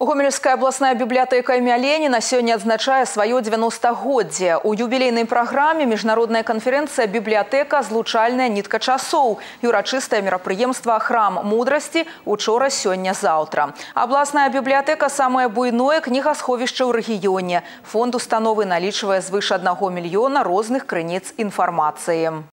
гомельская областная бібліятэка імя Леніна сёння адзначае сваё 90-годдзе. У юбілейнай праграме міжнародная канферэнцыя бібліятэка злучальная нітка часоў, юрачыстае мерапрыемства храм мудрасці учора сёння заўтра. Абласная бібліятэка самае буйное кнігасховішча ў рэгіёне. Фонд установы налічвае звыш аднаго мільёна розных крыніц інфармацыі.